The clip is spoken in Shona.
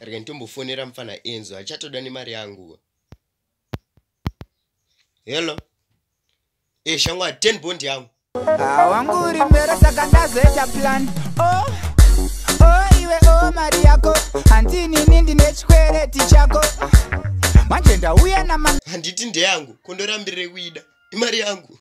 rege ndombofonera mufana enzo achatoda nemari yangu helo e eh, shangu a 10 bond yangu awanguri mbero saka ndazoita plan o oh, oh, iwe o oh, mari yako handinini ndine chikwereti chako manje ndauya nama handiti ndeyangu kondorambirire kuida imari yangu